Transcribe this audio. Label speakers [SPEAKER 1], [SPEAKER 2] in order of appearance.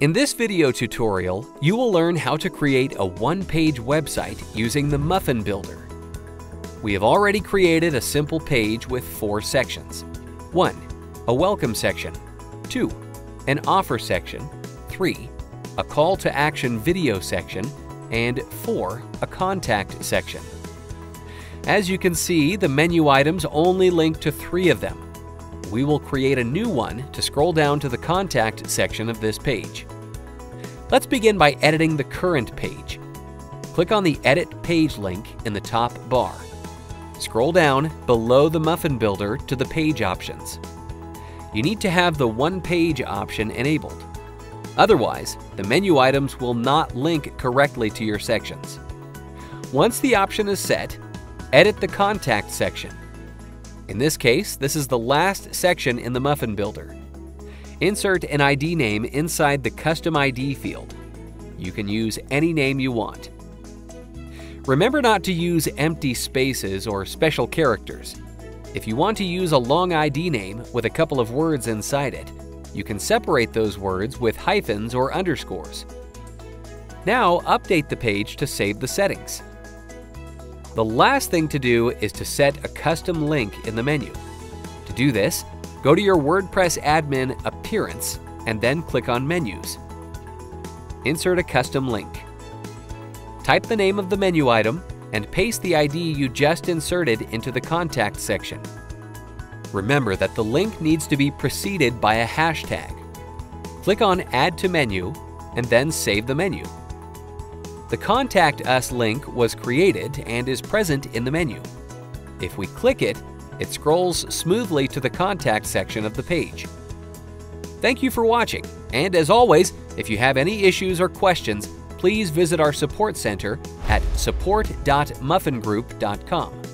[SPEAKER 1] In this video tutorial, you will learn how to create a one-page website using the Muffin Builder. We have already created a simple page with four sections. 1. A welcome section. 2. An offer section. 3. A call to action video section. And 4. A contact section. As you can see, the menu items only link to three of them. We will create a new one to scroll down to the contact section of this page. Let's begin by editing the current page. Click on the Edit Page link in the top bar. Scroll down below the Muffin Builder to the Page options. You need to have the One Page option enabled. Otherwise, the menu items will not link correctly to your sections. Once the option is set, edit the Contact section. In this case, this is the last section in the Muffin Builder. Insert an ID name inside the Custom ID field. You can use any name you want. Remember not to use empty spaces or special characters. If you want to use a long ID name with a couple of words inside it, you can separate those words with hyphens or underscores. Now update the page to save the settings. The last thing to do is to set a custom link in the menu. To do this, Go to your WordPress admin Appearance and then click on Menus. Insert a custom link. Type the name of the menu item and paste the ID you just inserted into the contact section. Remember that the link needs to be preceded by a hashtag. Click on Add to Menu and then save the menu. The Contact Us link was created and is present in the menu. If we click it, it scrolls smoothly to the contact section of the page. Thank you for watching, and as always, if you have any issues or questions, please visit our support center at support.muffingroup.com.